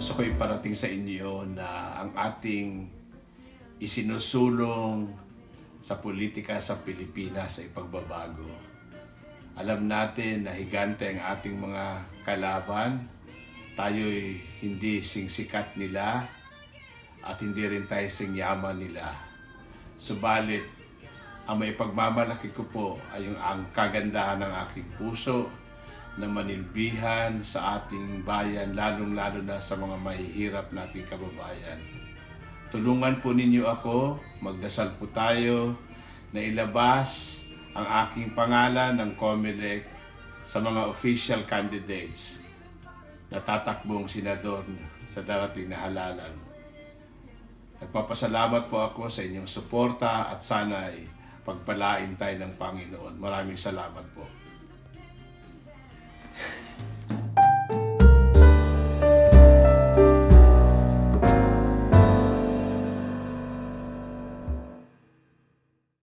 gusto ko iparating sa inyo na ang ating isinusulong sa politika sa Pilipinas ay pagbabago. Alam natin na higante ang ating mga kalaban. Tayo'y hindi singsikat nila at hindi rin tayo singyaman nila. Subalit, ang may pagmamalaki ko po ay yung ang kagandahan ng aking puso na manilbihan sa ating bayan, lalong-lalo na sa mga mahihirap nating kababayan. Tulungan po ninyo ako, magdasal po tayo na ilabas ang aking pangalan ng COMELEC sa mga official candidates na tatakbong senador sa darating na halalan. Nagpapasalamat po ako sa inyong suporta at sana'y pagpalain tayo ng Panginoon. Maraming salamat po.